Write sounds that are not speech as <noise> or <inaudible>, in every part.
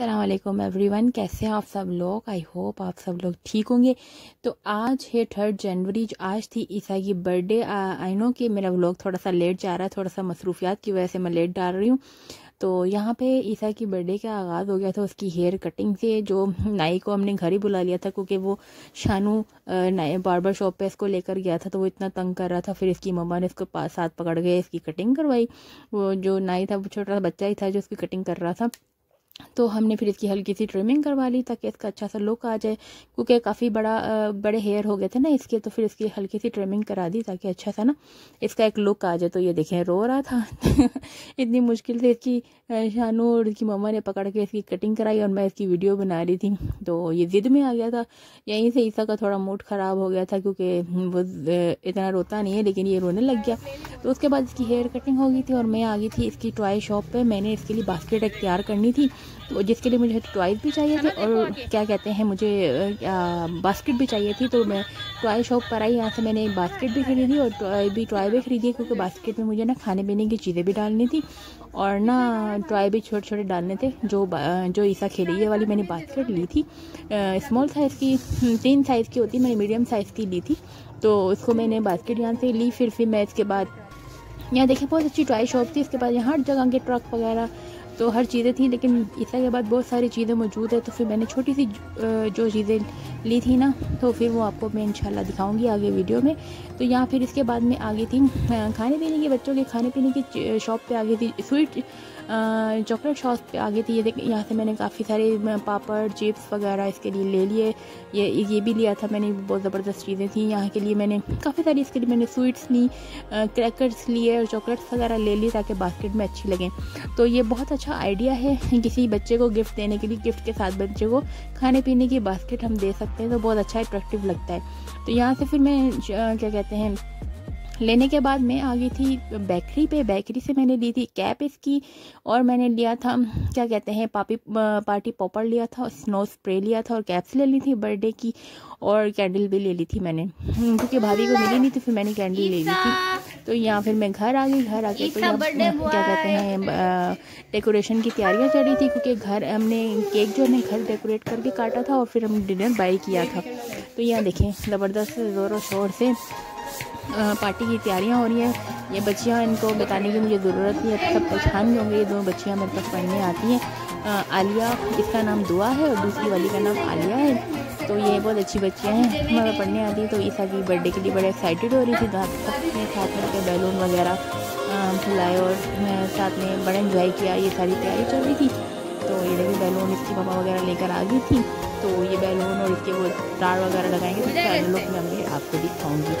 अल्लाम everyone कैसे हैं आप सब लोग? आई होप आप सब लोग ठीक होंगे। तो आज है थर्ड जनवरी जो आज थी ईसा की बर्थडे आई नो कि मेरा व्लॉग थोड़ा सा लेट जा रहा है थोड़ा सा मसरूफियात की वजह से मैं लेट डाल रही हूँ। तो यहाँ पे ईसा की बर्थडे का आगाज़ हो गया था, उसकी हेयर कटिंग से, जो नाई को हमने घर ही बुला लिया था, क्योंकि वो शानू नाई बार्बर शॉप पे इसको लेकर गया था तो वो इतना तंग कर रहा था। फिर इसकी मम्मा ने इसको पास साथ पकड़ गए इसकी कटिंग करवाई। वो जो नाई था, वो छोटा सा बच्चा ही था, जो उसकी कटिंग कर रहा था। तो हमने फिर इसकी हल्की सी ट्रिमिंग करवा ली ताकि इसका अच्छा सा लुक आ जाए। क्योंकि काफ़ी बड़ा बड़े हेयर हो गए थे ना इसके तो फिर इसकी हल्की सी ट्रिमिंग करा दी ताकि अच्छा सा ना इसका एक लुक आ जाए। तो ये देखें, रो रहा था। <laughs> इतनी मुश्किल से इसकी शानू और इसकी मम्मा ने पकड़ के इसकी कटिंग कराई और मैं इसकी वीडियो बना रही थी। तो ये ज़िद में आ गया था। यहीं से ईसा का थोड़ा मूड ख़राब हो गया था क्योंकि वो इतना रोता नहीं है, लेकिन ये रोने लग गया। तो उसके बाद इसकी हेयर कटिंग हो गई थी और मैं आ गई थी इसकी टॉय शॉप पर मैंने इसके लिए बास्केट एक तैयार करनी थी। तो जिसके लिए मुझे टॉयज़ भी चाहिए थे और क्या कहते हैं मुझे बास्केट भी चाहिए थी तो मैं टॉय शॉप पर आई यहाँ से मैंने बास्केट भी खरीदी और टॉय भी टॉय भी खरीदी क्योंकि बास्केट में मुझे ना खाने पीने की चीज़ें भी डालनी थी और ना टॉय भी छोटे छोटे डालने थे जो जो ईसा खेली ये वाली मैंने बास्केट ली थी। स्मॉल साइज़ की तीन साइज़ की होती मैंने मीडियम साइज़ की ली थी तो उसको मैंने बास्केट यहाँ से ली फिर फिर मैं इसके बाद यहाँ देखिए बहुत अच्छी टॉय शॉप थी इसके बाद यहाँ हर जगह के ट्रक वगैरह तो हर चीज़ें थी, लेकिन ईसा के बाद बहुत सारी चीज़ें मौजूद है तो फिर मैंने छोटी सी जो चीज़ें ली थी ना तो फिर वो आपको मैं इंशाल्लाह दिखाऊँगी आगे वीडियो में। तो यहाँ फिर इसके बाद में आगे थी खाने पीने की, बच्चों के खाने पीने की शॉप पे आगे थी, स्वीट चॉकलेट शॉप पे आ गई थी, ये देख, यहाँ से मैंने काफ़ी सारे पापड़, चिप्स वगैरह इसके लिए ले लिए। ये ये भी लिया था मैंने, बहुत ज़बरदस्त चीज़ें थी। यहाँ के लिए मैंने काफ़ी सारी, इसके लिए मैंने स्वीट्स ली क्रैकर्स लिए और चॉकलेट्स वगैरह ले लिए ताकि बास्केट में अच्छी लगें। तो ये बहुत अच्छा आइडिया है किसी बच्चे को गिफ्ट देने के लिए, गिफ्ट के साथ बच्चे को खाने पीने की बास्केट हम दे सकते हैं तो बहुत अच्छा अट्रैक्टिव लगता है। तो यहाँ से फिर मैं क्या कहते हैं लेने के बाद मैं आ गई थी बेकरी पे। बेकरी से मैंने ली थी कैप इसकी और मैंने लिया था क्या कहते हैं पापी पार्टी पॉपर लिया था स्नो स्प्रे लिया था और कैप्स ले ली थी बर्थडे की और कैंडल भी ले ली थी मैंने। क्योंकि भाभी को मिली नहीं थी फिर मैंने कैंडल ले ली थी। तो यहाँ फिर मैं घर आ गई। घर आके तो क्या कहते हैं। डेकोरेशन की तैयारियाँ चल रही थी क्योंकि घर हमने केक जो हमने घर डेकोरेट करके काटा था और फिर हम डिनर बाई किया था। तो यहाँ देखें ज़बरदस्त ज़ोरों शोर से पार्टी की तैयारियाँ हो रही हैं। ये बच्चियाँ, इनको बताने की मुझे ज़रूरत नहीं है। सब पहचान नहीं होंगे। ये दो बच्चियाँ मेरे पास पढ़ने आती हैं। आलिया इसका नाम दुआ है, और दूसरी वाली का नाम आलिया है। तो ये बहुत अच्छी बच्चियाँ हैं। हमारे पढ़ने आती है तो ईसा की बर्थडे के लिए बड़े एक्साइटेड हो रही थी। तो सबने साथ में बैलून वगैरह फुलाए और मैं साथ में बड़ा इन्जॉय किया। ये सारी तैयारी चल रही थी। तो ये देखिए बैलून इसकी पापा वगैरह लेकर आ गई थी। तो ये बैलून और इसके वो तार वगैरह लगाएँगे तो लोग मैं आपको दिखाऊँगी।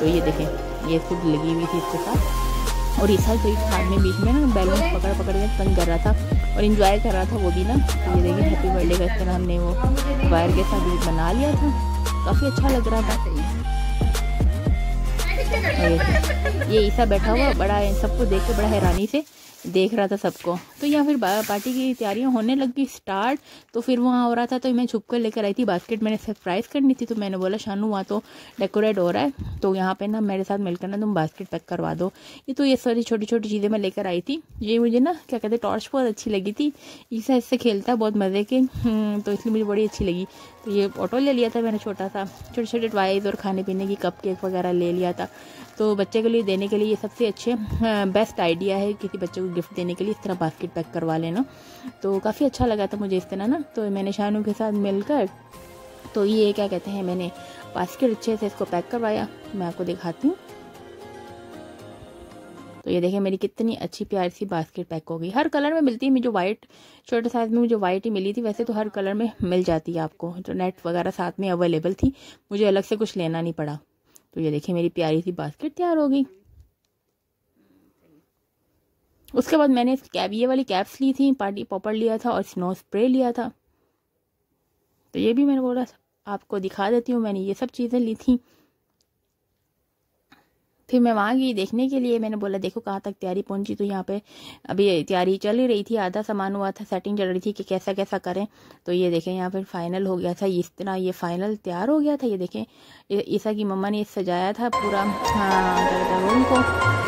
तो ये देखें, ये खुद लगी हुई थी इसके साथ। और ईसा जो हाथ में बीच में ना बैलून पकड़ पकड़ के तंग कर रहा था और इन्जॉय कर रहा था वो भी ना। तो ये देखिए हैप्पी बर्थडे का इस तरह हमने वो वायर के साथ भी बना लिया था। काफ़ी अच्छा लग रहा था। ये ईसा बैठा हुआ, बड़ा सबको देख के बड़ा हैरानी से देख रहा था सबको। तो यहाँ फिर पार्टी की तैयारियाँ होने लगी स्टार्ट। तो फिर वहाँ हो रहा था तो मैं छुप कर लेकर आई थी बास्केट। मैंने सरप्राइज़ करनी थी तो मैंने बोला शानू वहाँ तो डेकोरेट हो रहा है तो यहाँ पे ना मेरे साथ मिलकर ना तुम बास्केट पैक करवा दो। ये तो ये सारी छोटी छोटी चीज़ें मैं लेकर आई थी। ये मुझे ना क्या कहते टॉर्च बहुत अच्छी लगी थी। इस इससे खेलता बहुत मज़े के हम्म, तो इसलिए मुझे बड़ी अच्छी लगी। तो ये ऑटो ले लिया था मैंने छोटा सा छोटे छोटे टॉयज़ और खाने पीने की कप केक वगैरह ले लिया था। तो बच्चे के लिए देने के लिए ये सबसे अच्छे बेस्ट आइडिया है किसी बच्चे को गिफ्ट देने के लिए इस तरह बास्केट पैक करवा लेना। तो काफ़ी अच्छा लगा था मुझे इस तरह ना। तो मैंने शानू के साथ मिलकर तो ये क्या कहते हैं, मैंने बास्केट अच्छे से इसको पैक करवाया। मैं आपको दिखाती हूँ। तो ये देखिए, मेरी कितनी अच्छी प्यारी सी बास्केट पैक हो गई। हर कलर में मिलती है, मुझे वाइट छोटे साइज़ में मुझे वाइट ही मिली थी। वैसे तो हर कलर में मिल जाती है आपको। जो नेट वगैरह साथ में अवेलेबल थी, मुझे अलग से कुछ लेना नहीं पड़ा। तो ये देखिए, मेरी प्यारी सी बास्केट तैयार हो गई। उसके बाद मैंने कैब ये वाली कैप्स ली थी, पार्टी पॉपर लिया था और स्नो स्प्रे लिया था। तो ये भी मैंने बोला, आपको दिखा देती हूँ, मैंने ये सब चीज़ें ली थी। फिर मैं वहाँ गई देखने के लिए, मैंने बोला, देखो, कहाँ तक तैयारी पहुँची तो यहाँ पे? अभी तैयारी चल ही रही थी, आधा सामान हुआ था सेटिंग चल रही थी कि कैसा कैसा करें। तो ये देखें, यहाँ पर फाइनल हो गया था इस तरह ये फाइनल तैयार हो गया था, ये देखें। ईसा की मम्मा ने सजाया था पूरा हाँ रूम को।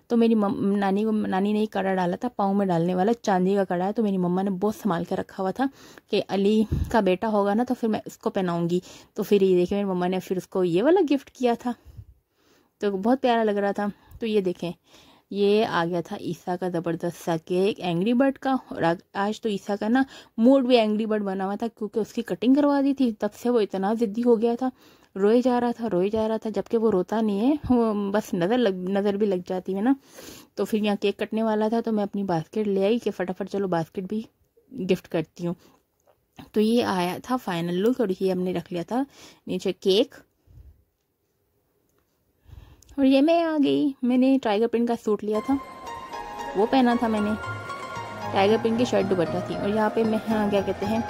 तो मेरी नानी को, नानी ने ही कड़ा डाला था, पाँव में डालने वाला, चांदी का कड़ा है तो मेरी मम्मा ने बहुत संभाल के रखा हुआ था कि अली का बेटा होगा ना तो फिर मैं उसको पहनाऊँगी। तो फिर ये देखें मेरी मम्मा ने फिर उसको ये वाला गिफ्ट किया था। तो बहुत प्यारा लग रहा था। तो ये देखें, ये आ गया था ईसा का ज़बरदस्त सा केक एंग्री बर्ड का। और आज तो ईसा का ना मूड भी एंग्री बर्ड बना हुआ था, क्योंकि उसकी कटिंग करवा दी थी, तब से वो इतना ज़िद्दी हो गया था। रोए जा रहा था, रोए जा रहा था, जबकि वो रोता नहीं है, वो बस नज़र लग, नज़र भी लग जाती है ना। तो फिर यहाँ केक कटने वाला था तो मैं अपनी बास्केट ले आई कि फटाफट चलो बास्केट भी गिफ्ट करती हूँ। तो ये आया था फाइनल लुक और ये हमने रख लिया था नीचे केक। और ये मैं आ गई, मैंने टाइगर प्रिंट का सूट लिया था। वो पहना था मैंने। टाइगर प्रिंट की शर्ट दुपट्टा थी और यहाँ पे मैं हाँ क्या कहते हैं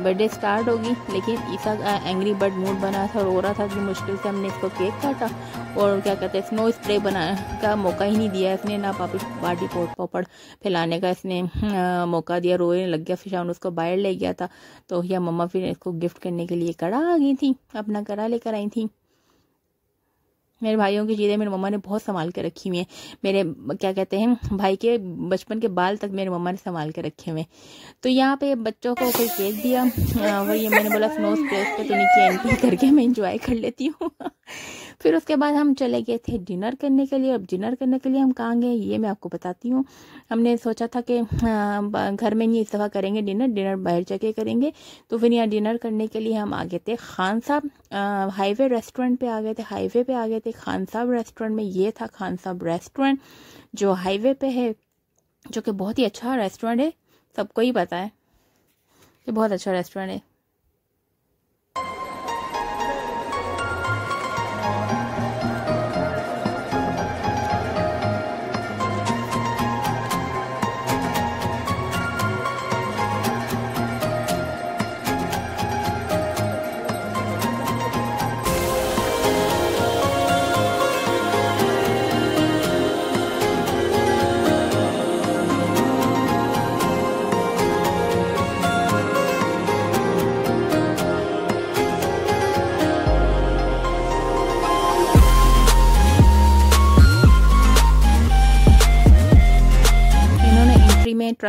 बर्थडे स्टार्ट होगी लेकिन ईसा एंग्री बर्ड मूड बना था रो रहा था कि मुश्किल से हमने इसको केक काटा। और क्या कहते हैं स्नो स्प्रे बना का मौका ही नहीं दिया इसने ना पापी पार्टी पोट पोपड़ फैलाने का इसने आ, मौका दिया रोने लग गया फिर उसको बाहर ले गया था। तो यह मम्मा फिर इसको गिफ्ट करने के लिए कड़ा आ गई थी अपना कड़ा लेकर आई थी। मेरे भाइयों की चीज़ें मेरी मम्मा ने बहुत संभाल के रखी हुई हैं। मेरे, क्या कहते हैं, भाई के बचपन के बाल तक मेरी मम्मा ने संभाल के रखे हुए हैं। तो यहाँ पे बच्चों को कोई केक दिया? और ये मैंने बोला, स्नो स्प्रेस पे तो नीचे एंट्री करके मैं इंजॉय कर लेती हूँ। <laughs> फिर उसके बाद हम चले गए थे डिनर करने के लिए। अब डिनर करने के लिए हम कहाँ गए, ये मैं आपको बताती हूँ। हमने सोचा था कि घर में नहीं इस दफ़ा करेंगे डिनर डिनर बाहर जाके करेंगे। तो फिर यहाँ डिनर करने के लिए हम आ गए थे। खान साहब हाईवे रेस्टोरेंट पे आ गए थे हाईवे पे आ गए थे। खान साहब रेस्टोरेंट में, ये था खान साहब रेस्टोरेंट जो हाईवे पे है, जो कि बहुत ही अच्छा रेस्टोरेंट है। सबको ही पता है कि बहुत अच्छा रेस्टोरेंट है।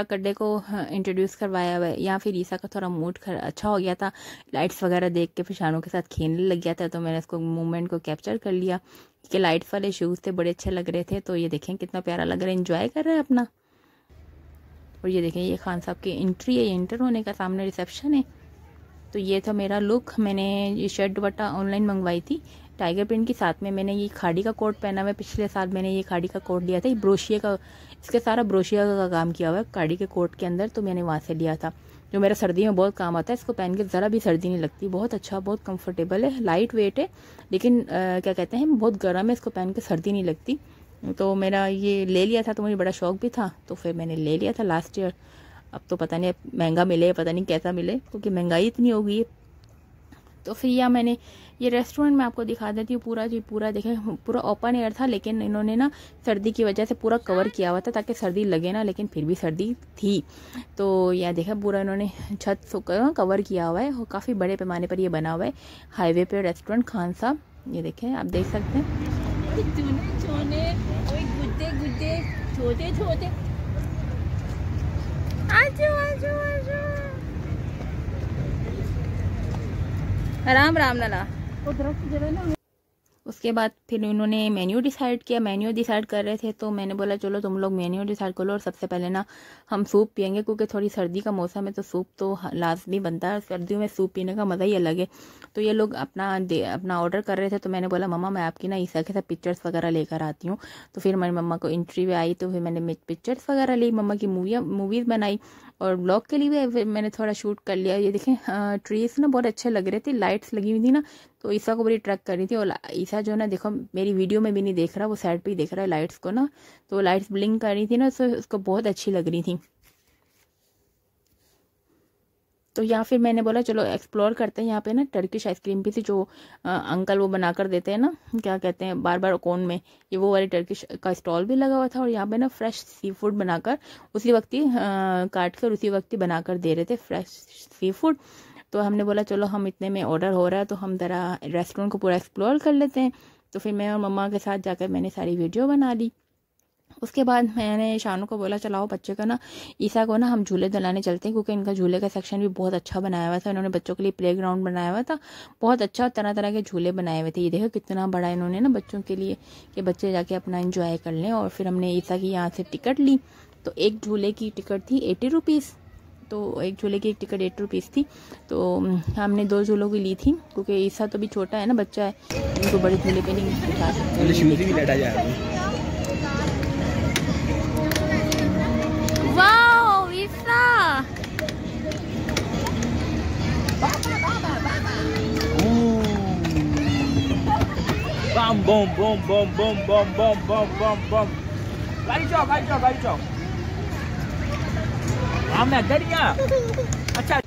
ट्रक अड्डे को इंट्रोड्यूस करवाया हुआ है, या फिर ईसा का थोड़ा मूड अच्छा हो गया था लाइट्स वगैरह देख के फिर शानों के साथ खेलने लग गया था तो मैंने इसको मूवमेंट को कैप्चर कर लिया कि लाइट्स वाले शूज़ थे, बड़े अच्छे लग रहे थे तो ये देखें कितना प्यारा लग रहा है इन्जॉय कर रहे हैं अपना। और ये देखें, ये खान साहब की एंट्री है इंटर होने का सामने रिसेप्शन है। तो ये था मेरा लुक मैंने ये शर्ट दुपट्टा ऑनलाइन मंगवाई थी टाइगर प्रिंट के साथ में मैंने ये खाड़ी का कोट पहना हुआ पिछले साल मैंने ये खाड़ी का कोट लिया था, ये ब्रोशिया का इसके सारा ब्रोशिया का का काम किया हुआ है खाड़ी के कोट के अंदर तो मैंने वहाँ से लिया था। जो मेरा सर्दी में बहुत काम आता है इसको पहन के ज़रा भी सर्दी नहीं लगती। बहुत अच्छा बहुत कंफर्टेबल है लाइट वेट है लेकिन आ, क्या कहते हैं बहुत गर्म है इसको पहन के सर्दी नहीं लगती। तो मेरा ये ले लिया था तो मुझे बड़ा शौक भी था तो फिर मैंने ले लिया था लास्ट ईयर अब तो पता नहीं महँगा मिले पता नहीं कैसा मिले क्योंकि महँगाई इतनी हो गई है तो फिर यह मैंने ये रेस्टोरेंट में आपको दिखा देती हूँ, पूरा जी, पूरा देखें पूरा ओपन एयर था, लेकिन इन्होंने ना सर्दी की वजह से पूरा कवर किया हुआ था ताकि सर्दी लगे ना, लेकिन फिर भी सर्दी थी। तो यह देखें, पूरा इन्होंने छत कवर किया हुआ है, और काफ़ी बड़े पैमाने पर ये बना हुआ है हाईवे पर रेस्टोरेंट खान साहब। ये देखें, आप देख सकते हैं। छोटे छोटे आजो आजो आजो राम राम नाला उसके बाद फिर उन्होंने मेन्यू डिसाइड किया। मेन्यू डिसाइड कर रहे थे तो मैंने बोला चलो तुम लोग मेन्यू डिसाइड कर लो और सबसे पहले ना हम सूप पियेंगे क्योंकि थोड़ी सर्दी का मौसम है तो सूप तो लाजमी बनता है। सर्दियों में सूप पीने का मज़ा ही अलग है। तो ये लोग अपना अपना ऑर्डर कर रहे थे तो मैंने बोला मम्मा मैं आपकी ना ईसा के साथ पिक्चर्स वगैरह लेकर आती हूँ। तो फिर मेरी मम्मा को इंट्री इंटरव्यू आई तो फिर मैंने पिक्चर्स वगैरह ली। मम्मा की मूवियाँ मूवीज़ बनाई। और ब्लॉग के लिए भी मैंने थोड़ा शूट कर लिया। ये देखें ट्रीज ना बहुत अच्छे लग रहे थे लाइट्स लगी हुई थी ना तो ईसा को बड़ी ट्रैक कर रही थी। और ईसा जो ना, देखो, मेरी वीडियो में भी नहीं देख रहा, वो साइड पर ही देख रहा है लाइट्स को ना तो लाइट्स ब्लिंक कर रही थी ना तो उसको बहुत अच्छी लग रही थी। तो यहाँ फिर मैंने बोला चलो एक्सप्लोर करते हैं यहाँ पे ना टर्किश आइसक्रीम भी थी जो आ, अंकल वो बना कर देते हैं ना क्या कहते हैं बार बार कोन में ये वो वाली टर्किश का स्टॉल भी लगा हुआ था और यहाँ पे ना फ्रेश सी फ़ूड बनाकर उसी वक्त ही काट कर उसी वक्त ही बनाकर दे रहे थे फ्रेश सी फ़ूड तो हमने बोला चलो हम इतने में ऑर्डर हो रहा है तो हम ज़रा रेस्टोरेंट को पूरा एक्सप्लोर कर लेते हैं। तो फिर मैं और मम्मा के साथ जाकर मैंने सारी वीडियो बना ली। उसके बाद मैंने शानू को बोला, चलाओ बच्चे का ना, ईसा को ना हम झूले दिलाने चलते हैं, क्योंकि इनका झूले का सेक्शन भी बहुत अच्छा बनाया हुआ था। इन्होंने बच्चों के लिए प्ले बनाया हुआ था। बहुत अच्छा तरह तरह के झूले बनाए हुए थे। ये देखो कितना बड़ा इन्होंने ना बच्चों के लिए कि बच्चे जाके अपना इंजॉय कर लें। और फिर हमने ईसा की यहाँ से टिकट ली। तो एक झूले की टिकट थी एटी रुपीज़ तो एक झूले की एक टिकट एट रुपीज़ थी। तो हमने दो झूलों की ली थी, क्योंकि ईसा तो भी छोटा है ना, बच्चा है। उनको बड़े झूले पे नहीं बिठा सकते। Bam, bom, bom, bom, bom, bom, bom, bom, bom, bom. गाड़ी चौ गाड़ी चौ गाड़ी चौ हाँ मैं दरिया अच्छा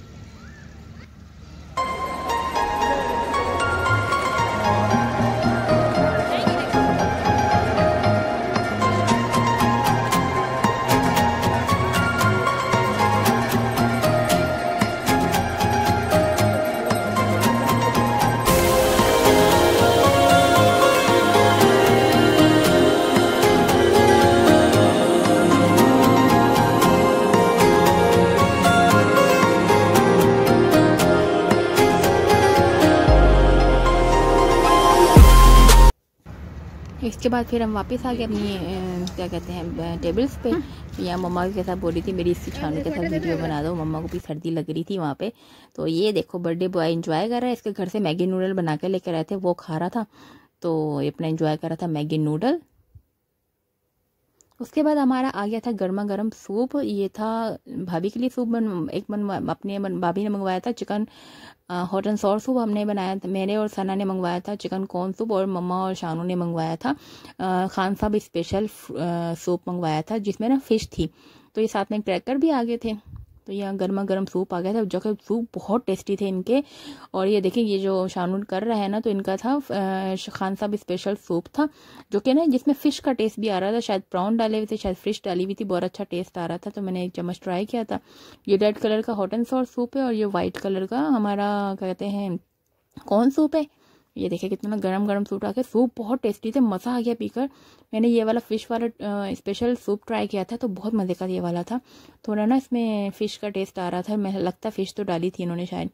बाद फिर हम वापस आ गए अपनी क्या कहते हैं टेबल्स पे। या मम्मा के साथ बोली थी मेरी इसकी छानू के साथ वीडियो बना दो मम्मा को भी सर्दी लग रही थी वहाँ पे। तो ये देखो बर्थडे बॉय इंजॉय कर रहा है इसके घर से मैगी नूडल बना के लेकर आए थे वो खा रहा था। तो ये अपना इन्जॉय कर रहा था मैगी नूडल उसके बाद हमारा आ गया था गर्मा गर्म सूप। ये था भाभी के लिए सूप बन एक बन अपने भाभी ने मंगवाया था chicken hot and sour soup हमने बनाया था। मेरे और सना ने मंगवाया था चिकन कॉर्न सूप और मम्मा और शानू ने मंगवाया था। आ, खान साहब स्पेशल सूप मंगवाया था जिसमें ना फ़िश थी। तो ये साथ में क्रैकर भी आ गए थे। तो यहाँ गर्मा गर्म सूप आ गया था। जो कि सूप बहुत टेस्टी थे इनके। और ये देखिए, ये जो शानून कर रहा है ना तो इनका था खान साहब स्पेशल सूप था, जो कि ना जिसमें फ़िश का टेस्ट भी आ रहा था। शायद प्राउन डाले हुए थे, शायद फ़िश डाली हुई थी, बहुत अच्छा टेस्ट आ रहा था तो मैंने एक चम्मच ट्राई किया था। ये रेड कलर का हॉट एंड सॉर सूप है और ये वाइट कलर का हमारा कहते हैं कौन सूप है। ये देखिए कितना गरम गरम सूप आके सूप बहुत टेस्टी थे, मज़ा आ गया पीकर। मैंने ये वाला फ़िश वाला स्पेशल सूप ट्राई किया था तो बहुत मज़े का ये वाला था। थोड़ा ना इसमें फ़िश का टेस्ट आ रहा था, मैं लगता फ़िश तो डाली थी इन्होंने शायद।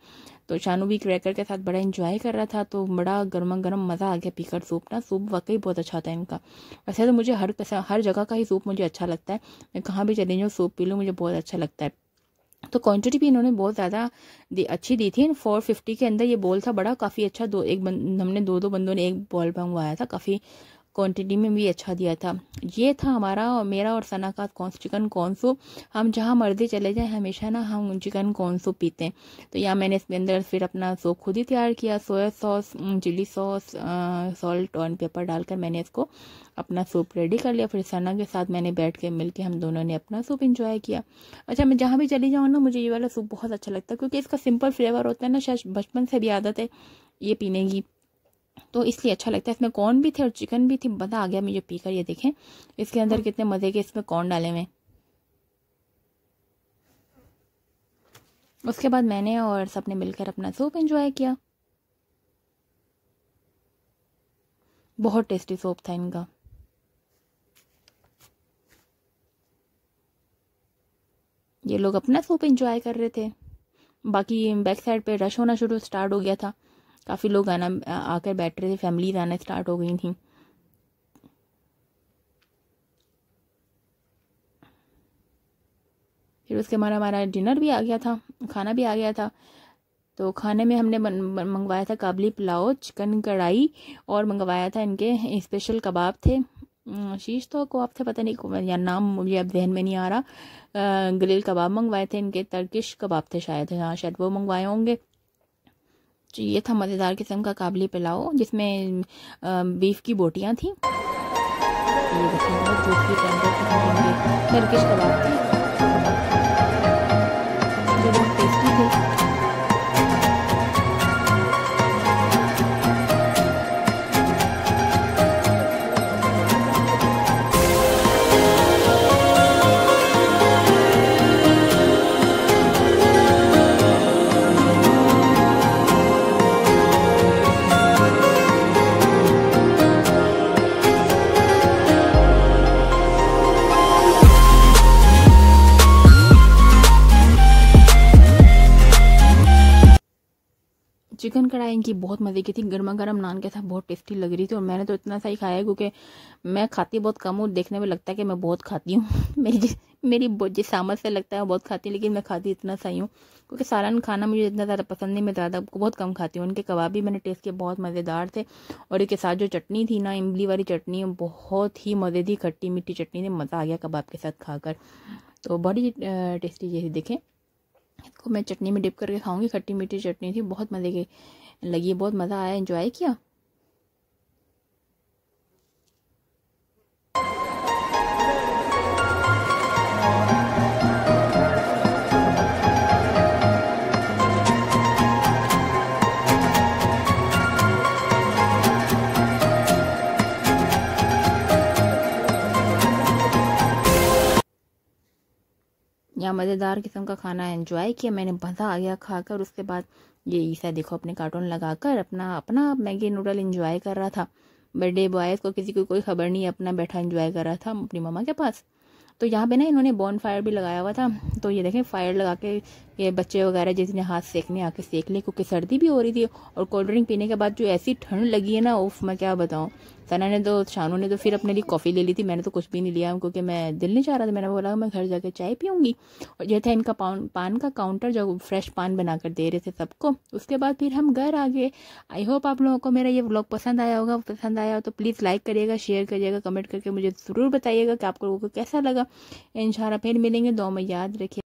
तो शानू भी क्रैकर के साथ बड़ा इन्जॉय कर रहा था तो बड़ा गर्मा गर्म मज़ा आ गया पीकर सूप ना। सूप वाकई बहुत अच्छा था इनका। वैसे तो मुझे हर हर जगह का ही सूप मुझे अच्छा लगता है। मैं कहाँ भी चली जाऊँ सूप पी लूँ, मुझे बहुत अच्छा लगता है। तो क्वांटिटी भी इन्होंने बहुत ज़्यादा अच्छी दी थी। फोर फिफ्टी के अंदर ये बॉल था, बड़ा काफ़ी अच्छा दो एक बंद हमने दो दो बंदों ने एक बॉल मंगवाया था, काफ़ी क्वांटिटी में भी अच्छा दिया था। ये था हमारा और मेरा और सना का कौन चिकन कौन सूप हम जहाँ मर्ज़ी चले जाएँ, हमेशा ना हम चिकन कौन सूप पीते हैं। तो यहाँ मैंने इसके अंदर फिर अपना सूप खुद ही तैयार किया। Soya sauce chilli sauce salt और पेपर डालकर मैंने इसको अपना सूप रेडी कर लिया। फिर सना के साथ मैंने बैठ के मिल के हम दोनों ने अपना सूप इंजॉय किया। अच्छा मैं जहाँ भी चली जाऊँ ना, मुझे ये वाला सूप बहुत अच्छा लगता है, क्योंकि इसका सिंपल फ्लेवर होता है ना, शायद बचपन से भी आदत है ये पीने की। तो इसलिए अच्छा लगता है। इसमें कॉर्न भी थे और चिकन भी थी। मज़ा आ गया। मुझे पीकर ये देखें इसके अंदर कितने मज़े के इसमें कॉर्न डाले हुए उसके बाद मैंने और सबने मिलकर अपना सूप एंजॉय किया। बहुत टेस्टी सूप था इनका। ये लोग अपना सूप एंजॉय कर रहे थे। बाकी बैक साइड पे रश होना शुरू स्टार्ट हो गया था। काफ़ी लोग आना आकर बैठ रहे थे फैमिलीज़ आना स्टार्ट हो गई थी। फिर उसके बाद हमारा डिनर भी आ गया था, खाना भी आ गया था। तो खाने में हमने मंगवाया था काबली पुलाव, चिकन कढ़ाई और मंगवाया था इनके स्पेशल कबाब थे। शीश तो कबाब थे, पता नहीं या नाम मुझे अब जहन में नहीं आ रहा। गलील कबाब मंगवाए थे इनके तर्किश कबाब थे शायद हाँ शायद वो मंगवाए होंगे। तो ये था मज़ेदार किस्म का काबली पुलाव, जिसमें बीफ की बोटियाँ थी। ये देखिए टर्किश कबाब थे। कढ़ाई इनकी बहुत मज़े की थी। गर्मा गर्म नान के साथ बहुत टेस्टी लग रही थी और मैंने तो इतना सा ही खाया क्योंकि मैं खाती बहुत कम हूँ। देखने में लगता है कि मैं बहुत खाती हूँ। मेरी <laughs> मेरी जिस सामत से लगता है बहुत खाती लेकिन मैं खाती इतना सही हूँ क्योंकि सालन खाना मुझे इतना ज़्यादा पसंद नहीं, मैं ज़्यादा बहुत कम खाती हूँ। उनके कबाब भी मैंने टेस्ट किए, बहुत मज़ेदार थे। और इसके साथ जो चटनी थी ना, इमली वाली चटनी, बहुत ही मज़े थी। खट्टी मीठी चटनी थी, मज़ा आ गया कबाब के साथ खाकर। तो बड़ी टेस्टी जैसी देखें। इसको मैं चटनी में डिप करके खाऊँगी। खट्टी मीठी चटनी थी, बहुत मज़े की। लगी बहुत मज़ा आया इन्जॉय किया? या मज़ेदार किस्म का खाना एंजॉय किया, मैंने मज़ा आ गया खाकर, उसके बाद ये ईसा देखो अपने कार्टून लगाकर अपना अपना मैगी नूडल इंजॉय कर रहा था। बर्थडे बॉयज़ को किसी को कोई खबर नहीं, अपना बैठा इंजॉय कर रहा था अपनी मामा के पास। तो यहाँ पे ना इन्होंने बॉन फायर भी लगाया हुआ था। तो ये देखें फायर लगा के ये बच्चे वगैरह जिसने हाथ सेकने आके सेक ले, क्योंकि सर्दी भी हो रही थी और कोल्ड ड्रिंक पीने के बाद जो ऐसी ठंड लगी है ना, उफ, मैं क्या बताऊँ। सना ने तो शानू ने तो फिर अपने लिए कॉफ़ी ले ली थी, मैंने तो कुछ भी नहीं लिया, क्योंकि मैं दिल नहीं चाह रहा था। मैंने बोला, मैं घर जाके चाय पीऊँगी। और यह था इनका पान पान का काउंटर जो फ्रेश पान बना कर दे रहे थे सबको। उसके बाद फिर हम घर आ गए। आई होप आप लोगों को मेरा ये ब्लॉग पसंद आया होगा। पसंद आया हो तो प्लीज़ लाइक करिएगा शेयर करिएगा कमेंट करके मुझे ज़रूर बताइएगा कि आप लोगों को कैसा लगा। इन फिर मिलेंगे। दो में याद रखिए।